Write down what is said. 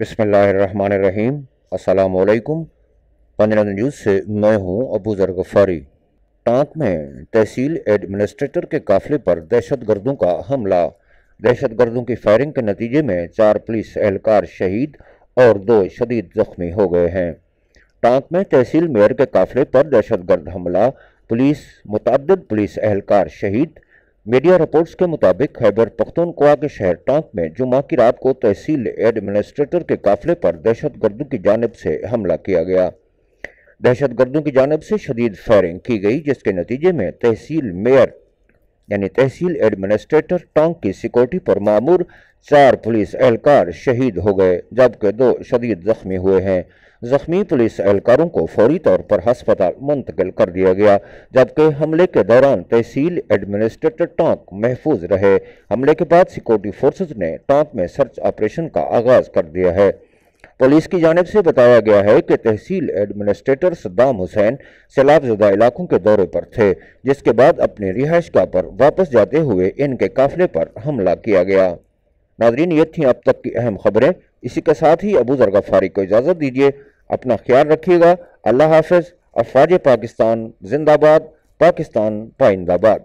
बसमीम असलकुम पंद्रह न्यूज़ से मैं हूँ अबू जर गफ़ारी। टांक में तहसील एडमिनिस्ट्रेटर के काफिले पर दहशत गर्दों का हमला। दहशत गर्दों की फायरिंग के नतीजे में चार पुलिस एहलकार शहीद और दो शदीद जख्मी हो गए हैं। टांक में तहसील मेयर के काफिले पर दहशत गर्द हमला। पुलिस मुतद पुलिस एहलकार शहीद मीडिया रिपोर्ट्स के मुताबिक खैबर पख्तूनख्वा के शहर टांक में जुमा की रात को तहसील एडमिनिस्ट्रेटर के काफिले पर दहशत गर्दों की जानब से हमला किया गया। दहशत गर्दों की जानब से शदीद फायरिंग की गई, जिसके नतीजे में तहसील मेयर यानी तहसील एडमिनिस्ट्रेटर टांग की सिक्योरिटी पर मामूर चार पुलिस एहलकार शहीद हो गए, जबकि दो शदीद जख्मी हुए हैं। जख्मी पुलिस एहलकारों को फौरी तौर पर हस्पताल मुंतकिल कर दिया गया, जबकि हमले के दौरान तहसील एडमिनिस्ट्रेटर टांक महफूज रहे। हमले के बाद सिक्योरिटी फोर्सेज ने टांक में सर्च ऑपरेशन का आगाज़ कर दिया है। पुलिस की जानब से बताया गया है कि तहसील एडमिनिस्ट्रेटर सद्दाम हुसैन सैलाबजदा इलाकों के दौरे पर थे, जिसके बाद अपने रिहाइश गाह पर वापस जाते हुए इनके काफिले पर हमला किया गया। नाजरीन, ये थी अब तक की अहम खबरें। इसी के साथ ही अबू जरगा फारिक को इजाज़त दीजिए। अपना ख्याल रखिएगा। अल्लाह हाफिज़। अफवाज पाकिस्तान जिंदाबाद, पाकिस्तान पाइंदाबाद।